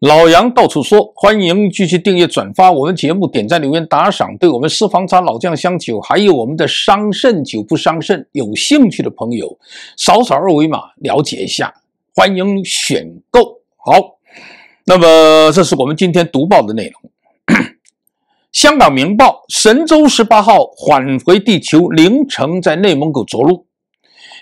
老杨到处说，欢迎继续订阅、转发我们节目，点赞、留言、打赏。对我们私房茶、老酱香酒，还有我们的伤肾酒不伤肾，有兴趣的朋友，扫扫二维码了解一下。欢迎选购。好，那么这是我们今天读报的内容。香港明报：神舟十八号返回地球，凌晨在内蒙古着陆。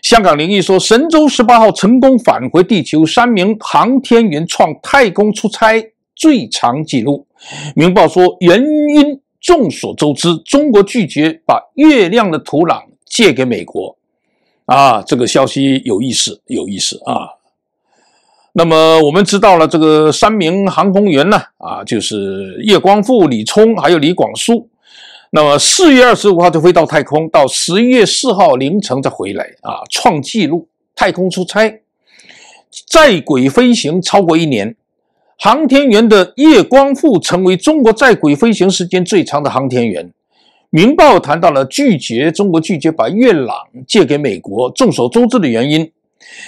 香港灵异说，神舟十八号成功返回地球，三名航天员创太空出差最长纪录。明报说，原因众所周知，中国拒绝把月亮的土壤借给美国。啊，这个消息有意思，有意思啊。那么我们知道了，这个三名航空员呢，啊，就是叶光富、李聪还有李广树。那么四月二十五号就飞到太空，到十一月四号凌晨再回来啊，创纪录，太空出差，在轨飞行超过一年。航天员的叶光富成为中国在轨飞行时间最长的航天员。明报谈到了拒绝中国拒绝把月朗借给美国，众所周知的原因。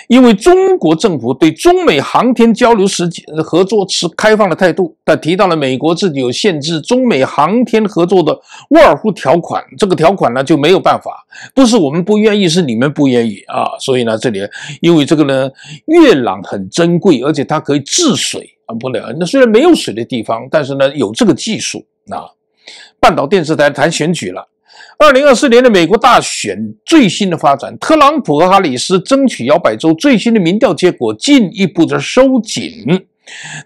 因为中国政府对中美航天交流时间合作持开放的态度，但提到了美国自己有限制中美航天合作的沃尔夫条款，这个条款呢就没有办法，不是我们不愿意，是你们不愿意啊。所以呢，这里因为这个呢，月壤很珍贵，而且它可以治水啊，不能。那虽然没有水的地方，但是呢有这个技术啊。半岛电视台谈选举了。二零二四年的美国大选最新的发展，特朗普和哈里斯争取摇摆州最新的民调结果进一步的收紧。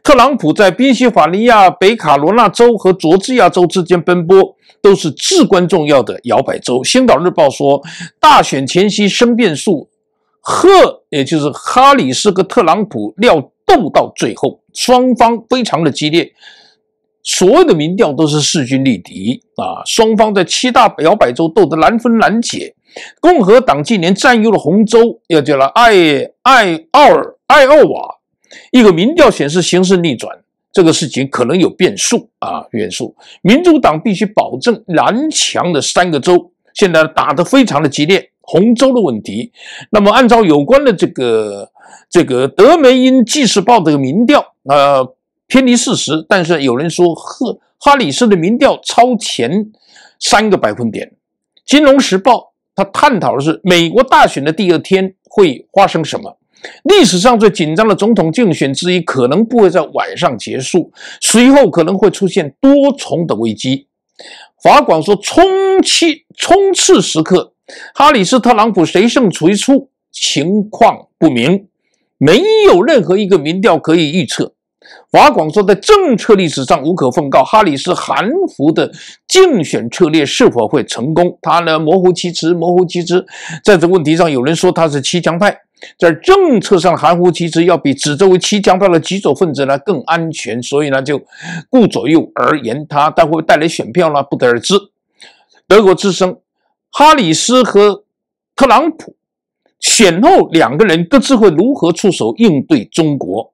特朗普在宾夕法尼亚、北卡罗纳州和佐治亚州之间奔波，都是至关重要的摇摆州。星岛日报说，大选前夕生变数，赫也就是哈里斯和特朗普料斗到最后，双方非常的激烈。所有的民调都是势均力敌啊！双方在七大摇摆州斗得难分难解。共和党今年占有了红州，要叫了艾艾奥尔艾奥瓦。一个民调显示形势逆转，这个事情可能有变数啊！变数。民主党必须保证南强的三个州，现在打得非常的激烈。红州的问题，那么按照有关的这个这个德梅因纪事报的民调，呃。偏离事实，但是有人说赫哈里斯的民调超前三个百分点。金融时报他探讨的是美国大选的第二天会发生什么？历史上最紧张的总统竞选之一可能不会在晚上结束，随后可能会出现多重的危机。法广说冲期冲刺时刻，哈里斯特朗普谁胜谁出情况不明，没有任何一个民调可以预测。法广说，在政策历史上无可奉告，哈里斯含糊的竞选策略是否会成功？他呢模糊其词，模糊其词。在这问题上，有人说他是骑墙派，在政策上含糊其辞，要比指责为骑墙派的极左分子呢更安全。所以呢，就顾左右而言他，但会带来选票呢，不得而知。德国之声，哈里斯和特朗普选后两个人各自会如何出手应对中国？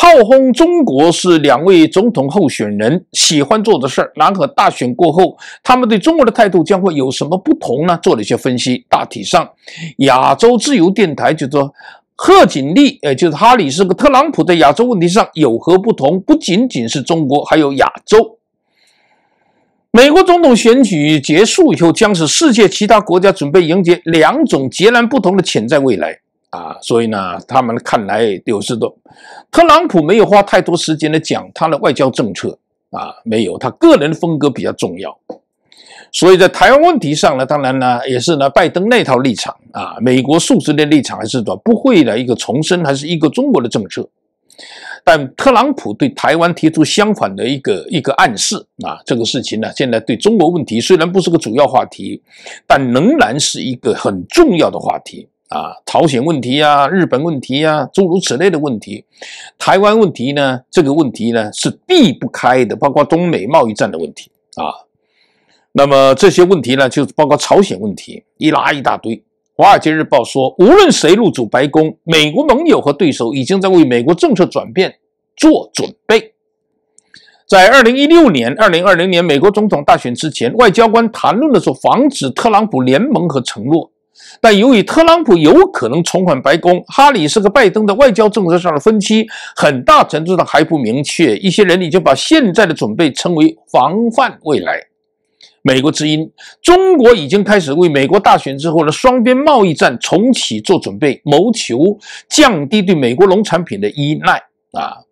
炮轰中国是两位总统候选人喜欢做的事儿。然而大选过后，他们对中国的态度将会有什么不同呢？做了一些分析。大体上，亚洲自由电台就说，贺锦丽，呃就是哈里斯和特朗普在亚洲问题上有何不同？不仅仅是中国，还有亚洲。美国总统选举结束以后，将是世界其他国家准备迎接两种截然不同的潜在未来。啊，所以呢，他们看来有时都，特朗普没有花太多时间来讲他的外交政策啊，没有，他个人风格比较重要。所以在台湾问题上呢，当然呢，也是呢，拜登那套立场啊，美国数十年立场还是说不会的一个重申，还是一个中国的政策。但特朗普对台湾提出相反的一个一个暗示啊，这个事情呢，现在对中国问题虽然不是个主要话题，但仍然是一个很重要的话题。啊，朝鲜问题呀，日本问题呀，诸如此类的问题，台湾问题呢？这个问题呢是避不开的，包括中美贸易战的问题啊。那么这些问题呢，就包括朝鲜问题，一拉一大堆。华尔街日报说，无论谁入主白宫，美国盟友和对手已经在为美国政策转变做准备。在二零一六年、二零二零年美国总统大选之前，外交官谈论的时候，防止特朗普联盟和承诺。但由于特朗普有可能重返白宫，哈里是和拜登的外交政策上的分歧很大程度上还不明确。一些人已经把现在的准备称为防范未来。美国之音，中国已经开始为美国大选之后的双边贸易战重启做准备，谋求降低对美国农产品的依赖啊。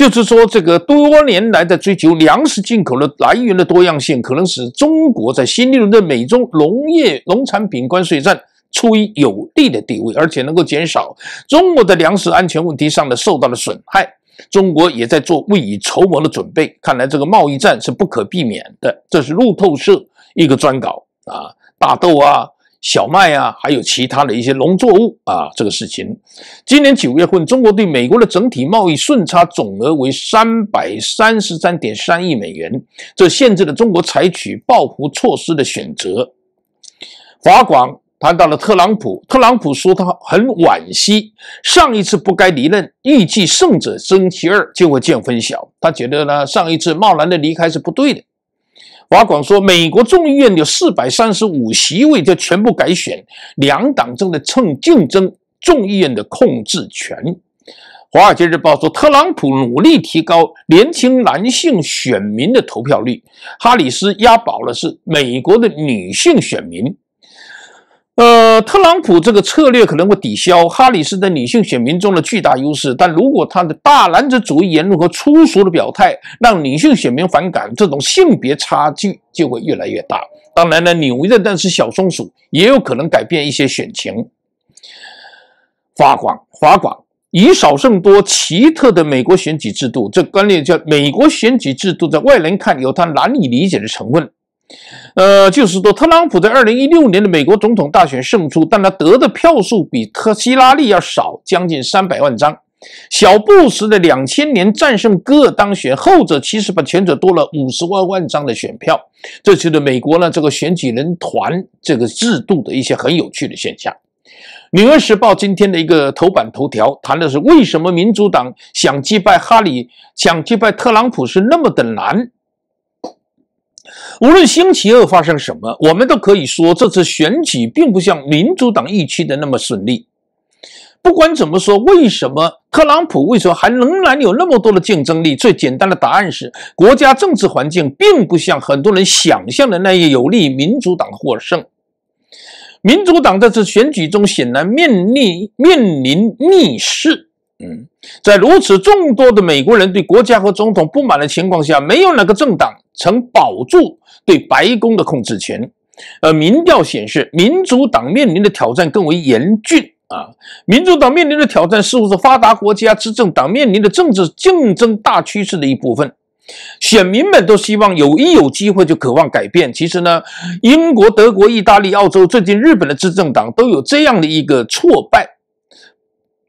就是说，这个多年来的追求粮食进口的来源的多样性，可能使中国在新一轮的美中农业农产品关税战处于有利的地位，而且能够减少中国的粮食安全问题上的受到的损害。中国也在做未雨绸缪的准备。看来这个贸易战是不可避免的。这是路透社一个专稿啊，大豆啊。小麦啊，还有其他的一些农作物啊，这个事情，今年九月份，中国对美国的整体贸易顺差总额为三百三十三点三亿美元，这限制了中国采取报复措施的选择。法广谈到了特朗普，特朗普说他很惋惜上一次不该离任，预计胜者争其二就会见分晓。他觉得呢，上一次贸然的离开是不对的。华广说，美国众议院有四百三十五席位，就全部改选，两党正在蹭竞争众议院的控制权。华尔街日报说，特朗普努力提高年轻男性选民的投票率，哈里斯押宝了是美国的女性选民。呃，特朗普这个策略可能会抵消哈里斯在女性选民中的巨大优势，但如果他的大男子主义言论和粗俗的表态让女性选民反感，这种性别差距就会越来越大。当然了，纽约的但是小松鼠也有可能改变一些选情。法广法广以少胜多，奇特的美国选举制度，这观念叫美国选举制度，在外人看有他难以理解的成分。呃，就是说，特朗普在二零一六年的美国总统大选胜出，但他得的票数比特希拉里要少将近三百万张。小布什的两千年战胜戈尔当选，后者其实比前者多了五十万万张的选票。这就是美国呢这个选举人团这个制度的一些很有趣的现象。《纽约时报》今天的一个头版头条谈的是为什么民主党想击败哈里，想击败特朗普是那么的难。无论星期二发生什么，我们都可以说这次选举并不像民主党预期的那么顺利。不管怎么说，为什么特朗普为什么还仍然有那么多的竞争力？最简单的答案是，国家政治环境并不像很多人想象的那样有利于民主党获胜。民主党在这次选举中显然面临面临逆势。嗯，在如此众多的美国人对国家和总统不满的情况下，没有哪个政党曾保住对白宫的控制权。而民调显示，民主党面临的挑战更为严峻啊！民主党面临的挑战似乎是发达国家执政党面临的政治竞争大趋势的一部分。选民们都希望有一有机会就渴望改变。其实呢，英国、德国、意大利、澳洲，最近日本的执政党都有这样的一个挫败。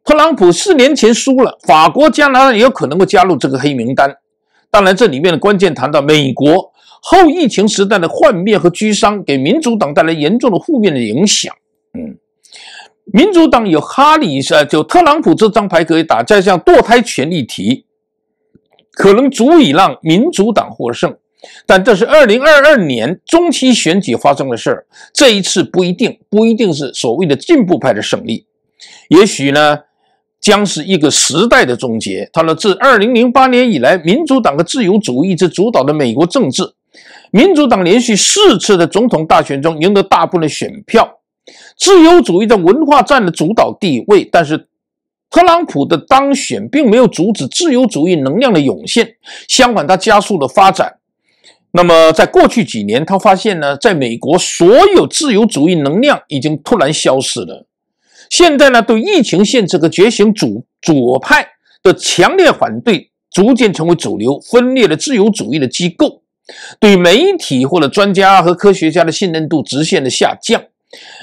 特朗普四年前输了，法国、加拿大也有可能会加入这个黑名单。当然，这里面的关键谈到美国后疫情时代的幻灭和居丧，给民主党带来严重的负面的影响。嗯，民主党有哈里斯，就特朗普这张牌可以打，再像堕胎权议题，可能足以让民主党获胜。但这是二零二二年中期选举发生的事儿，这一次不一定，不一定是所谓的进步派的胜利，也许呢。将是一个时代的终结。他说，自二零零八年以来，民主党和自由主义之主导的美国政治，民主党连续四次的总统大选中赢得大部分的选票，自由主义在文化占了主导地位。但是，特朗普的当选并没有阻止自由主义能量的涌现，相反，它加速了发展。那么，在过去几年，他发现呢，在美国，所有自由主义能量已经突然消失了。现在呢，对疫情限制和觉醒主左派的强烈反对，逐渐成为主流，分裂了自由主义的机构，对媒体或者专家和科学家的信任度直线的下降。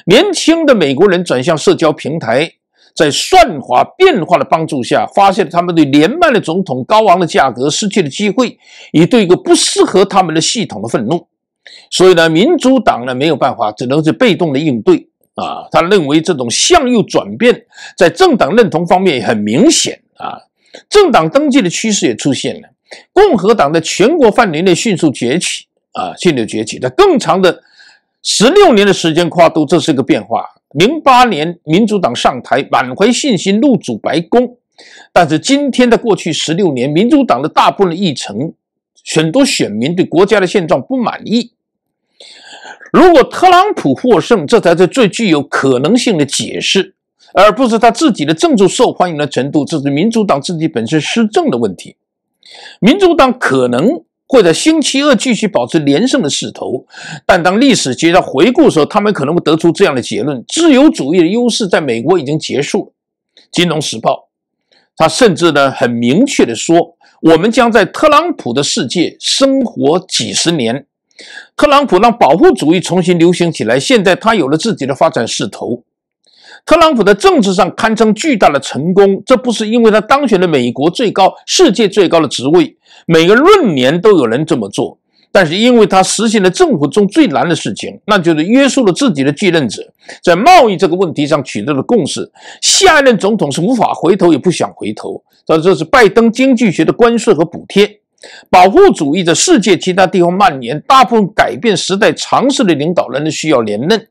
年轻的美国人转向社交平台，在算法变化的帮助下，发现他们对连麦的总统高昂的价格失去了机会，以对一个不适合他们的系统的愤怒。所以呢，民主党呢没有办法，只能是被动的应对。啊，他认为这种向右转变在政党认同方面也很明显啊，政党登记的趋势也出现了，共和党在全国范围内迅速崛起啊，迅速崛起，在更长的十六年的时间跨度，这是一个变化零八年民主党上台，满怀信心入主白宫，但是今天的过去十六年，民主党的大部分议程，很多选民对国家的现状不满意。如果特朗普获胜，这才是最具有可能性的解释，而不是他自己的政治受欢迎的程度。这是民主党自己本身施政的问题。民主党可能会在星期二继续保持连胜的势头，但当历史学家回顾的时候，他们可能会得出这样的结论：自由主义的优势在美国已经结束了。金融时报，他甚至呢很明确的说：“我们将在特朗普的世界生活几十年。”特朗普让保护主义重新流行起来，现在他有了自己的发展势头。特朗普在政治上堪称巨大的成功，这不是因为他当选了美国最高、世界最高的职位，每个闰年都有人这么做，但是因为他实现了政府中最难的事情，那就是约束了自己的继任者，在贸易这个问题上取得了共识。下一任总统是无法回头，也不想回头。这这是拜登经济学的关税和补贴。保护主义在世界其他地方蔓延，大部分改变时代常识的领导人需要连任。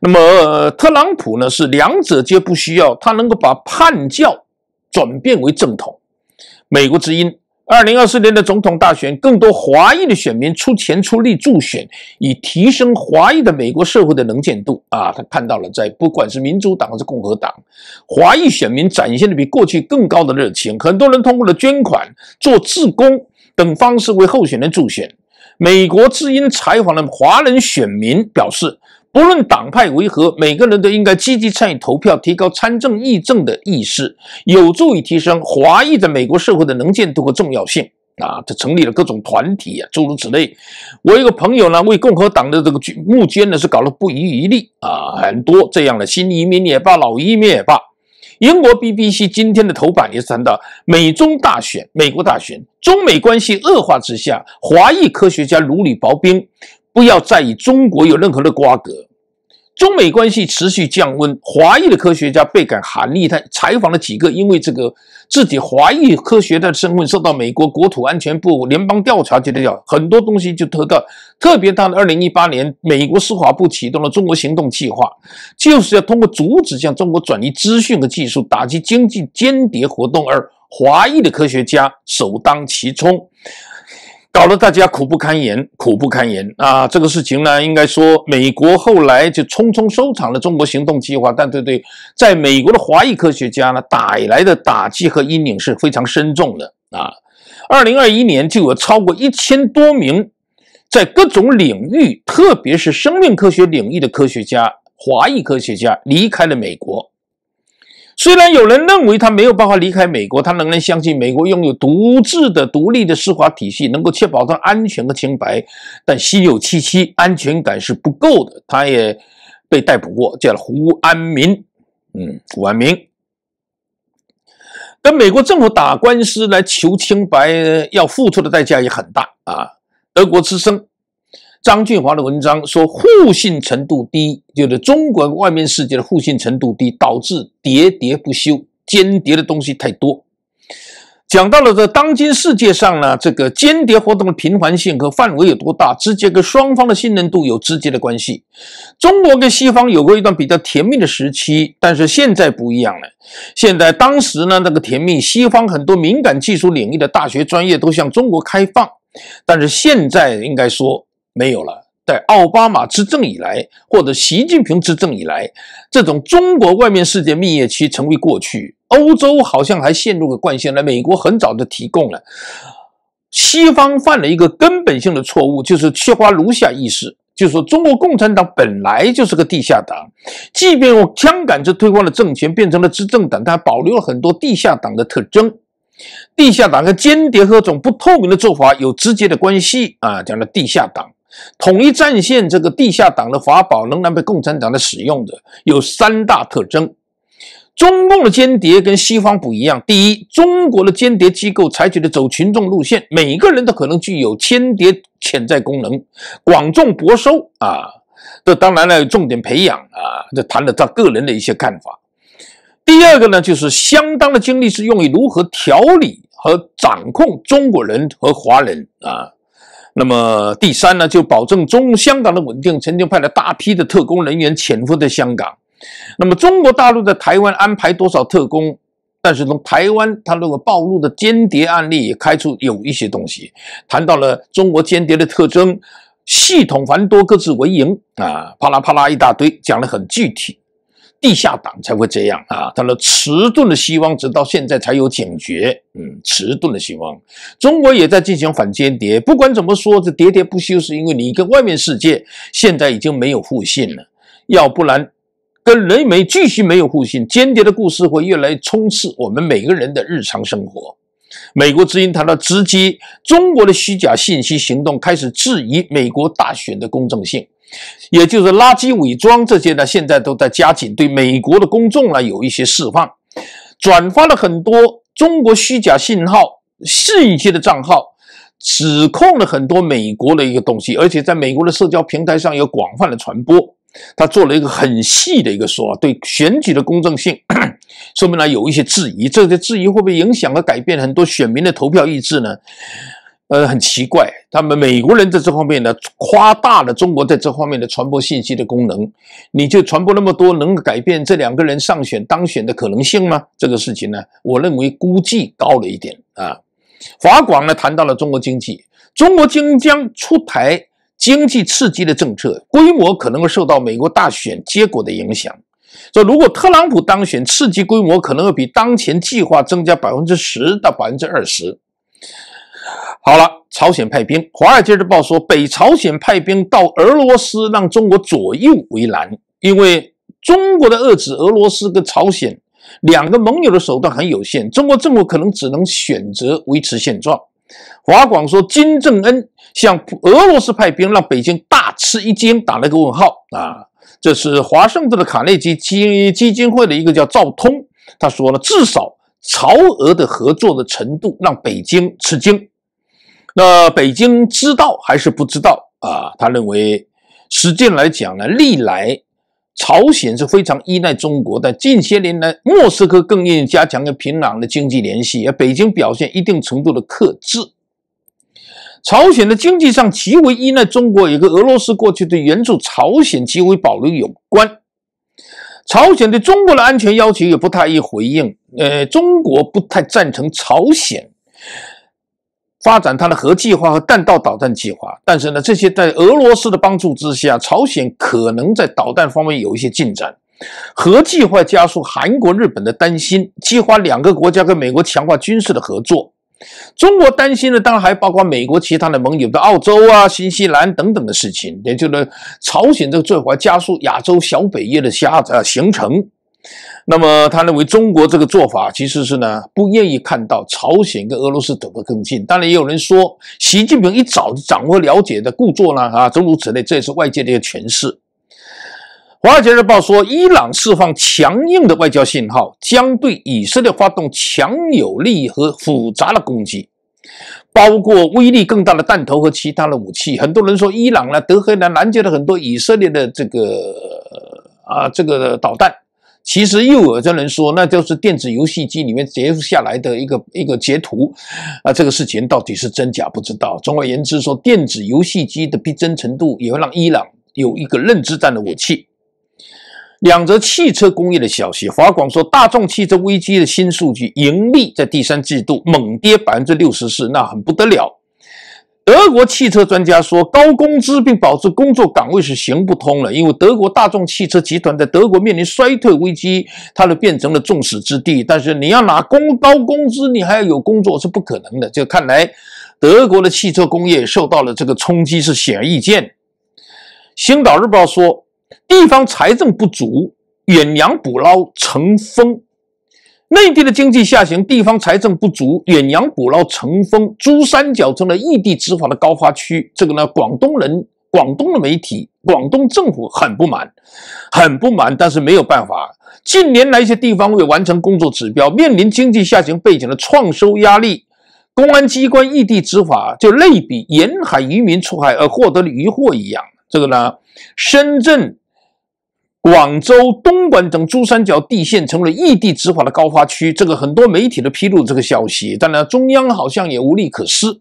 那么特朗普呢？是两者皆不需要，他能够把叛教转变为正统。美国之音。二零二四年的总统大选，更多华裔的选民出钱出力助选，以提升华裔的美国社会的能见度啊！他看到了，在不管是民主党还是共和党，华裔选民展现的比过去更高的热情。很多人通过了捐款、做志工等方式为候选人助选。美国之音采访了华人选民，表示。不论党派为何，每个人都应该积极参与投票，提高参政议政的意识，有助于提升华裔在美国社会的能见度和重要性。啊，这成立了各种团体啊，诸如此类。我一个朋友呢，为共和党的这个募捐呢，是搞了不遗余力啊，很多这样的新移民也罢，老移民也罢。英国 BBC 今天的头版也是谈到美中大选，美国大选，中美关系恶化之下，华裔科学家如履薄冰。不要再与中国有任何的瓜葛，中美关系持续降温。华裔的科学家倍感寒意。他采访了几个因为这个自己华裔科学家的身份受到美国国土安全部联邦调查局的调，很多东西就得到。特别到了二零一八年，美国司法部启动了中国行动计划，就是要通过阻止向中国转移资讯和技术，打击经济间谍活动，而华裔的科学家首当其冲。搞得大家苦不堪言，苦不堪言啊！这个事情呢，应该说美国后来就匆匆收场了中国行动计划，但对对，在美国的华裔科学家呢，带来的打击和阴影是非常深重的啊！二零二一年就有超过一千多名在各种领域，特别是生命科学领域的科学家，华裔科学家离开了美国。虽然有人认为他没有办法离开美国，他仍然相信美国拥有独自的、独立的司法体系，能够确保他安全和清白。但心有戚戚，安全感是不够的。他也被逮捕过，叫胡安民。嗯，胡安民跟美国政府打官司来求清白，要付出的代价也很大啊。德国之声。张俊华的文章说，互信程度低，就是中国外面世界的互信程度低，导致喋喋不休，间谍的东西太多。讲到了这当今世界上呢，这个间谍活动的频繁性和范围有多大，直接跟双方的信任度有直接的关系。中国跟西方有过一段比较甜蜜的时期，但是现在不一样了。现在当时呢，那个甜蜜，西方很多敏感技术领域的大学专业都向中国开放，但是现在应该说。没有了，在奥巴马执政以来，或者习近平执政以来，这种中国外面世界蜜月期成为过去。欧洲好像还陷入了惯性，那美国很早就提供了。西方犯了一个根本性的错误，就是缺乏如下意识，就是说中国共产党本来就是个地下党，即便用枪杆子推翻了政权，变成了执政党，它保留了很多地下党的特征。地下党和间谍和种不透明的做法有直接的关系啊，讲了地下党。统一战线这个地下党的法宝仍然被共产党的使用的有三大特征。中共的间谍跟西方不一样。第一，中国的间谍机构采取的走群众路线，每个人都可能具有间谍潜在功能，广种博收啊。这当然了，重点培养啊。这谈了他个人的一些看法。第二个呢，就是相当的精力是用于如何调理和掌控中国人和华人啊。那么第三呢，就保证中香港的稳定，曾经派了大批的特工人员潜伏在香港。那么中国大陆在台湾安排多少特工？但是从台湾他那个暴露的间谍案例也开出有一些东西，谈到了中国间谍的特征，系统繁多，各自为营啊，啪啦啪啦一大堆，讲得很具体。地下党才会这样啊！他的迟钝的希望，直到现在才有警觉。嗯，迟钝的希望，中国也在进行反间谍。不管怎么说，这喋喋不休，是因为你跟外面世界现在已经没有互信了，要不然。跟雷美继续没有互信，间谍的故事会越来充斥我们每个人的日常生活。美国之音谈到直击中国的虚假信息行动，开始质疑美国大选的公正性，也就是垃圾伪装这些呢，现在都在加紧对美国的公众呢有一些释放，转发了很多中国虚假信号信息的账号，指控了很多美国的一个东西，而且在美国的社交平台上有广泛的传播。他做了一个很细的一个说，对选举的公正性，说明呢有一些质疑。这些质疑会不会影响和改变很多选民的投票意志呢？呃，很奇怪，他们美国人在这方面呢夸大了中国在这方面的传播信息的功能。你就传播那么多，能改变这两个人上选当选的可能性吗？这个事情呢，我认为估计高了一点啊。法广呢谈到了中国经济，中国经将出台。经济刺激的政策规模可能会受到美国大选结果的影响。说如果特朗普当选，刺激规模可能会比当前计划增加百分之十到百分之二十。好了，朝鲜派兵，《华尔街日报》说，北朝鲜派兵到俄罗斯，让中国左右为难，因为中国的遏制俄罗斯跟朝鲜两个盟友的手段很有限，中国政府可能只能选择维持现状。华广说，金正恩向俄罗斯派兵，让北京大吃一惊，打了个问号啊！这是华盛顿的卡内基基基金会的一个叫赵通，他说了，至少朝俄的合作的程度让北京吃惊。那北京知道还是不知道啊？他认为，实践来讲呢，历来。朝鲜是非常依赖中国的，近些年来，莫斯科更愿意加强跟平壤的经济联系，而北京表现一定程度的克制。朝鲜的经济上极为依赖中国，也跟俄罗斯过去对援助朝鲜极为保留有关。朝鲜对中国的安全要求也不太易回应，呃，中国不太赞成朝鲜。发展它的核计划和弹道导弹计划，但是呢，这些在俄罗斯的帮助之下，朝鲜可能在导弹方面有一些进展。核计划加速韩国、日本的担心，计划两个国家跟美国强化军事的合作。中国担心的当然还包括美国其他的盟友的澳洲啊、新西兰等等的事情，也就是朝鲜这个做法加速亚洲小北约的下呃形成。那么他认为中国这个做法其实是呢不愿意看到朝鲜跟俄罗斯走得更近。当然也有人说，习近平一早就掌握了解的故作呢啊，诸如此类，这也是外界的一个诠释。《华尔街日报》说，伊朗释放强硬的外交信号，将对以色列发动强有力和复杂的攻击，包括威力更大的弹头和其他的武器。很多人说，伊朗呢，德黑兰拦截了很多以色列的这个啊这个导弹。其实又有的人说，那就是电子游戏机里面截下来的一个一个截图，啊，这个事情到底是真假不知道。总而言之，说电子游戏机的逼真程度也会让伊朗有一个认知战的武器。两则汽车工业的消息，华广说，大众汽车危机的新数据，盈利在第三季度猛跌百分之六十四，那很不得了。德国汽车专家说，高工资并保持工作岗位是行不通了，因为德国大众汽车集团在德国面临衰退危机，它就变成了众矢之的。但是你要拿工高工资，你还要有工作是不可能的。就看来，德国的汽车工业受到了这个冲击是显而易见。星岛日报说，地方财政不足，远洋捕捞成风。内地的经济下行，地方财政不足，远洋捕捞成风，珠三角成了异地执法的高发区。这个呢，广东人、广东的媒体、广东政府很不满，很不满，但是没有办法。近年来，一些地方为完成工作指标，面临经济下行背景的创收压力，公安机关异地执法就类比沿海渔民出海而获得的渔获一样。这个呢，深圳。广州、东莞等珠三角地县成为了异地执法的高发区，这个很多媒体都披露这个消息，当然，中央好像也无力可施。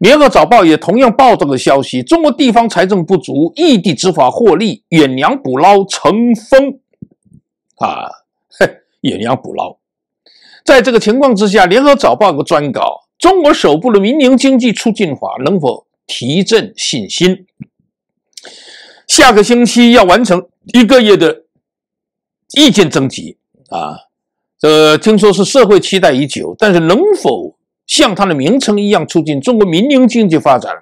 联合早报也同样报这个消息：中国地方财政不足，异地执法获利，远洋捕捞成风。啊，远洋捕捞。在这个情况之下，《联合早报》有个专稿：中国首部的民营经济促进法能否提振信心？下个星期要完成一个月的意见征集啊，这听说是社会期待已久，但是能否像它的名称一样促进中国民营经济发展？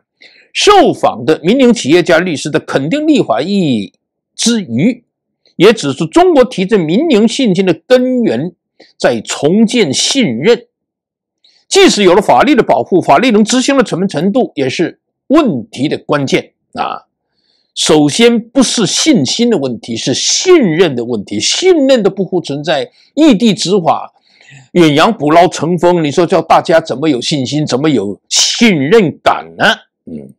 受访的民营企业家律师的肯定立法意义之余，也指出中国提振民营信心的根源。在重建信任，即使有了法律的保护，法律能执行的什么程度也是问题的关键啊。首先不是信心的问题，是信任的问题。信任的不复存在，异地执法、远洋捕捞成风，你说叫大家怎么有信心，怎么有信任感呢？嗯，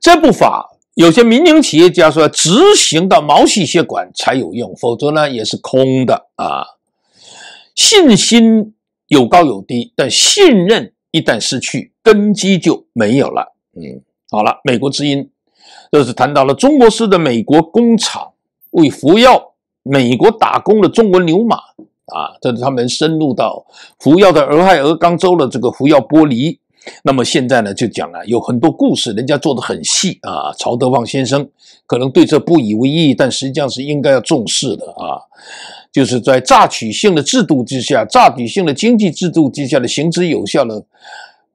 这部法。有些民营企业家说，执行到毛细血管才有用，否则呢也是空的啊。信心有高有低，但信任一旦失去，根基就没有了。嗯，好了，美国之音这是谈到了中国式的美国工厂为服药美国打工的中国牛马啊，这是他们深入到服药的俄亥俄冈州的这个服药玻璃。那么现在呢，就讲了有很多故事，人家做的很细啊。曹德旺先生可能对这不以为意，但实际上是应该要重视的啊。就是在榨取性的制度之下，榨取性的经济制度之下的行之有效的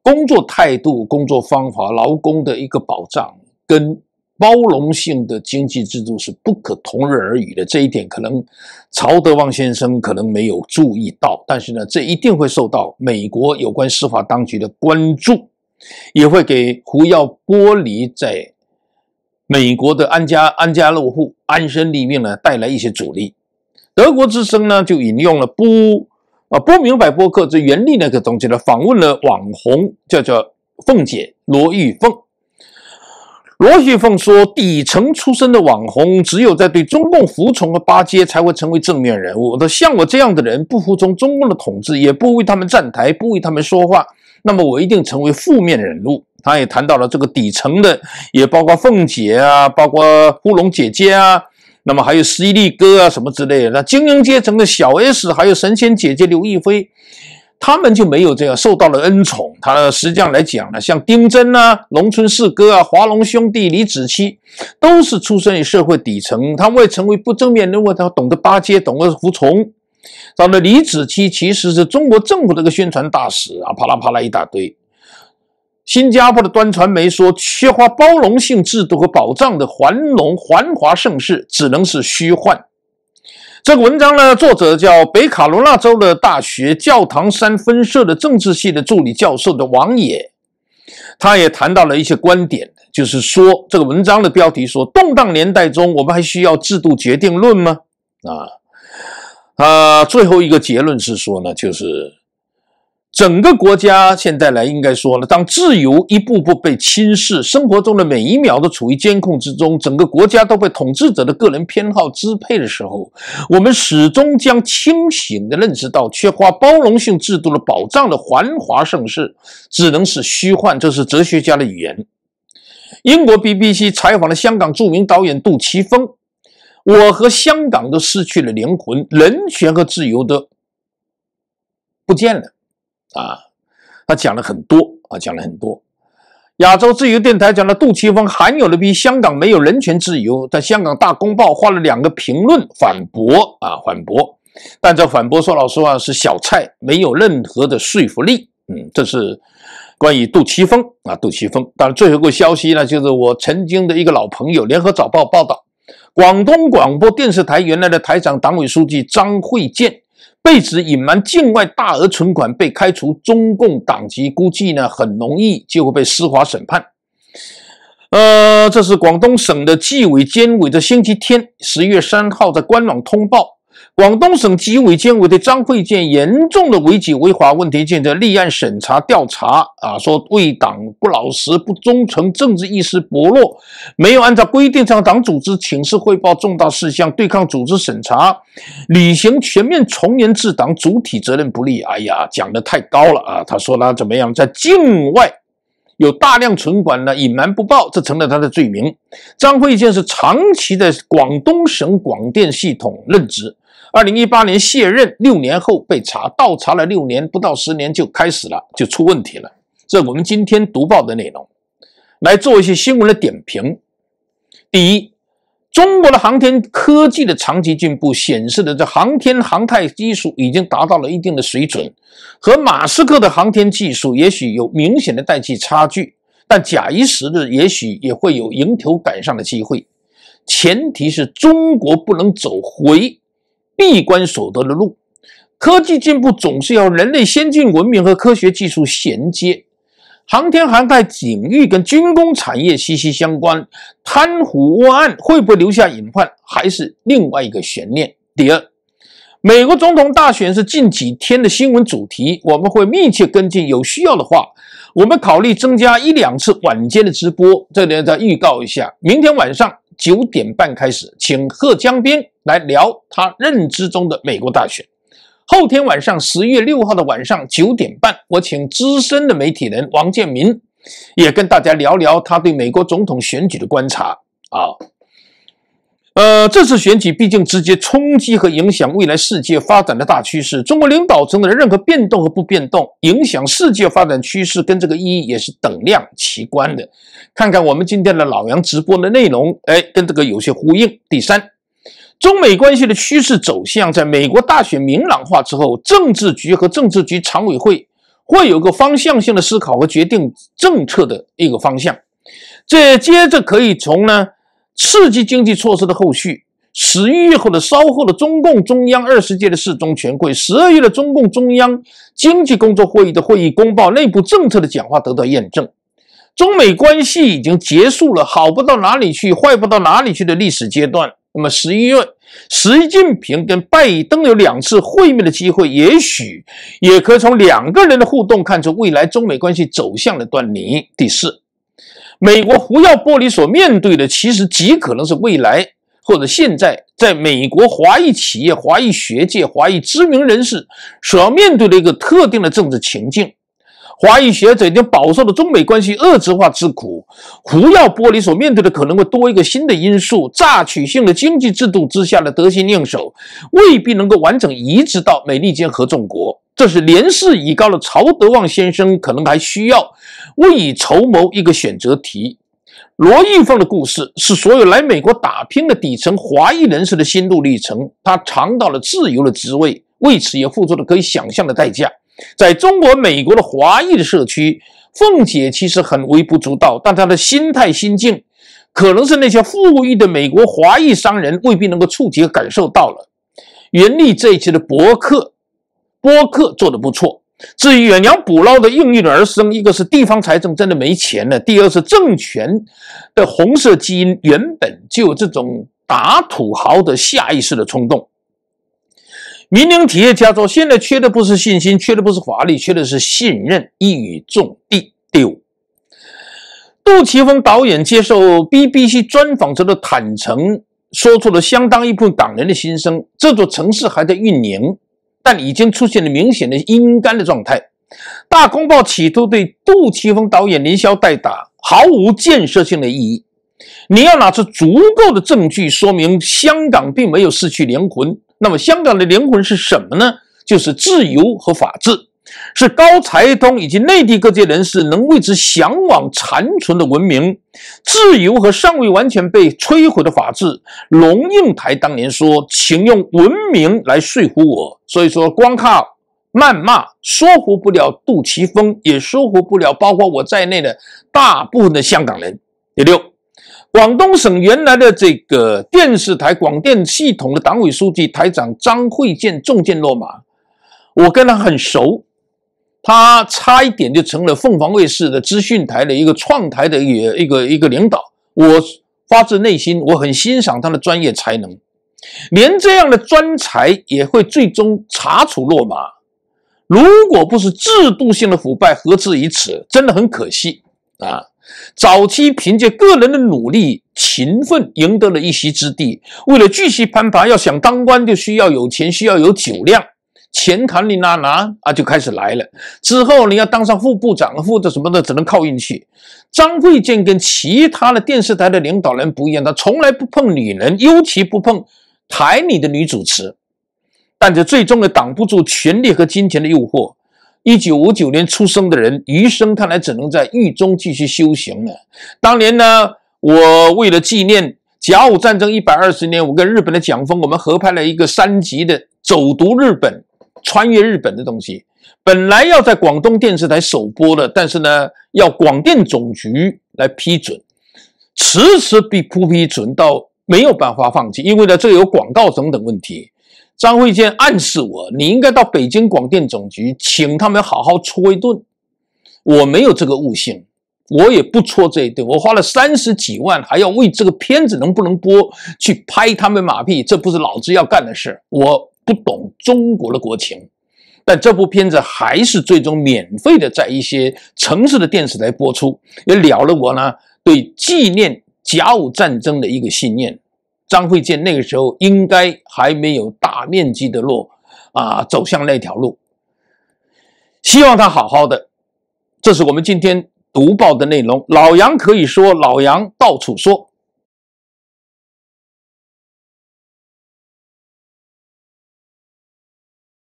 工作态度、工作方法、劳工的一个保障跟。包容性的经济制度是不可同日而语的，这一点可能曹德旺先生可能没有注意到，但是呢，这一定会受到美国有关司法当局的关注，也会给胡耀玻璃在美国的安家安家落户安身立命呢带来一些阻力。德国之声呢就引用了不啊不明白博客这原力那个东西呢，访问了网红叫做凤姐罗玉凤。罗旭凤说：“底层出身的网红，只有在对中共服从和巴结，才会成为正面人物。的像我这样的人，不服从中共的统治，也不为他们站台，不为他们说话，那么我一定成为负面人物。”他也谈到了这个底层的，也包括凤姐啊，包括呼龙姐姐啊，那么还有犀利哥啊什么之类的。那精英阶层的小 S，还有神仙姐姐刘亦菲。他们就没有这样受到了恩宠。他实际上来讲呢，像丁真啊、农村四哥啊、华龙兄弟、李子柒，都是出身于社会底层。他未成为不正面人物，他懂得巴结，懂得服从。到了李子柒，其实是中国政府的一个宣传大使啊，啪啦啪啦一大堆。新加坡的端传媒说，缺乏包容性制度和保障的繁荣繁华盛世，只能是虚幻。这个文章呢，作者叫北卡罗纳州的大学教堂山分社的政治系的助理教授的王野，他也谈到了一些观点，就是说这个文章的标题说，动荡年代中，我们还需要制度决定论吗？啊，啊，最后一个结论是说呢，就是。整个国家现在来应该说了，当自由一步步被侵蚀，生活中的每一秒都处于监控之中，整个国家都被统治者的个人偏好支配的时候，我们始终将清醒地认识到，缺乏包容性制度的保障的繁华盛世，只能是虚幻。这是哲学家的语言。英国 BBC 采访了香港著名导演杜琪峰，我和香港都失去了灵魂，人权和自由都不见了。啊，他讲了很多啊，讲了很多。亚洲自由电台讲了杜琪峰罕有的比香港没有人权自由，在香港大公报发了两个评论反驳啊，反驳。但这反驳说老实话是小菜，没有任何的说服力。嗯，这是关于杜琪峰啊，杜琪峰。当然，最后一个消息呢，就是我曾经的一个老朋友，《联合早报》报道，广东广播电视台原来的台长、党委书记张惠建。被指隐瞒境外大额存款被开除中共党籍，估计呢很容易就会被司法审判。呃，这是广东省的纪委监委的星期天十月三号在官网通报。广东省纪委监委对张惠建严重的违纪违法问题进行立案审查调查啊，说为党不老实、不忠诚、政治意识薄弱，没有按照规定向党组织请示汇报重大事项，对抗组织审查，履行全面从严治党主体责任不力。哎呀，讲的太高了啊！他说他怎么样，在境外有大量存款呢，隐瞒不报，这成了他的罪名。张慧建是长期在广东省广电系统任职，二零一八年卸任，六年后被查，倒查了六年，不到十年就开始了，就出问题了。这我们今天读报的内容，来做一些新闻的点评。第一。中国的航天科技的长期进步显示的，这航天航太技术已经达到了一定的水准，和马斯克的航天技术也许有明显的代际差距，但假以时日，也许也会有迎头赶上的机会。前提是中国不能走回闭关锁国的路，科技进步总是要人类先进文明和科学技术衔接。航天航太领域跟军工产业息息相关，贪腐窝案会不会留下隐患，还是另外一个悬念。第二，美国总统大选是近几天的新闻主题，我们会密切跟进，有需要的话，我们考虑增加一两次晚间的直播。这里再预告一下，明天晚上九点半开始，请贺江斌来聊他认知中的美国大选。后天晚上，十月六号的晚上九点半，我请资深的媒体人王建民，也跟大家聊聊他对美国总统选举的观察啊。呃，这次选举毕竟直接冲击和影响未来世界发展的大趋势，中国领导层的任何变动和不变动，影响世界发展趋势，跟这个意义也是等量齐观的。看看我们今天的老杨直播的内容，哎，跟这个有些呼应。第三。中美关系的趋势走向，在美国大选明朗化之后，政治局和政治局常委会会有个方向性的思考和决定政策的一个方向。这接着可以从呢刺激经济措施的后续，十一月后的稍后的中共中央二十届的四中全会，十二月的中共中央经济工作会议的会议公报内部政策的讲话得到验证。中美关系已经结束了好不到哪里去、坏不到哪里去的历史阶段。那么十一月，习近平跟拜登有两次会面的机会，也许也可从两个人的互动看出未来中美关系走向的端倪。第四，美国胡耀玻璃所面对的，其实极可能是未来或者现在在美国华裔企业、华裔学界、华裔知名人士所要面对的一个特定的政治情境。华裔学者已经饱受了中美关系恶质化之苦，胡耀玻璃所面对的可能会多一个新的因素：榨取性的经济制度之下的得心应手，未必能够完整移植到美利坚合众国。这是年事已高的曹德旺先生可能还需要未雨绸缪一个选择题。罗玉凤的故事是所有来美国打拼的底层华裔人士的心路历程，他尝到了自由的滋味，为此也付出了可以想象的代价。在中国、美国的华裔的社区，凤姐其实很微不足道，但她的心态心境，可能是那些富裕的美国华裔商人未必能够触及和感受到了。袁立这一期的博客，播客做得不错。至于远洋捕捞的应运而生，一个是地方财政真的没钱了，第二是政权的红色基因原本就有这种打土豪的下意识的冲动。民营企业家说：“现在缺的不是信心，缺的不是法律，缺的是信任。”一语中的。第五，杜琪峰导演接受 BBC 专访时的坦诚，说出了相当一部分港人的心声。这座城市还在运营，但已经出现了明显的阴干的状态。大公报企图对杜琪峰导演连削带打，毫无建设性的意义。你要拿出足够的证据，说明香港并没有失去灵魂。那么，香港的灵魂是什么呢？就是自由和法治，是高才通以及内地各界人士能为之向往残存的文明、自由和尚未完全被摧毁的法治。龙应台当年说：“请用文明来说服我。”所以说，光靠谩骂说服不了杜琪峰，也说服不了包括我在内的大部分的香港人。第六。广东省原来的这个电视台广电系统的党委书记台长张慧建中箭落马，我跟他很熟，他差一点就成了凤凰卫视的资讯台的一个创台的一个一个一个领导。我发自内心，我很欣赏他的专业才能，连这样的专才也会最终查处落马，如果不是制度性的腐败，何至于此？真的很可惜啊。早期凭借个人的努力、勤奋赢得了一席之地。为了继续攀爬，要想当官，就需要有钱，需要有酒量。钱卡里拿拿啊，就开始来了。之后你要当上副部长或者什么的，只能靠运气。张卫健跟其他的电视台的领导人不一样，他从来不碰女人，尤其不碰台里的女主持。但这最终也挡不住权力和金钱的诱惑。一九五九年出生的人，余生看来只能在狱中继续修行了。当年呢，我为了纪念甲午战争一百二十年，我跟日本的蒋峰，我们合拍了一个三集的《走读日本》。穿越日本的东西，本来要在广东电视台首播的，但是呢，要广电总局来批准，迟迟不不批准，到没有办法放弃，因为呢，这有广告等等问题。张卫健暗示我，你应该到北京广电总局，请他们好好搓一顿。我没有这个悟性，我也不搓这一顿。我花了三十几万，还要为这个片子能不能播去拍他们马屁，这不是老子要干的事。我。不懂中国的国情，但这部片子还是最终免费的在一些城市的电视台播出，也了了我呢对纪念甲午战争的一个信念。张惠健那个时候应该还没有大面积的落啊走向那条路，希望他好好的。这是我们今天读报的内容。老杨可以说，老杨到处说。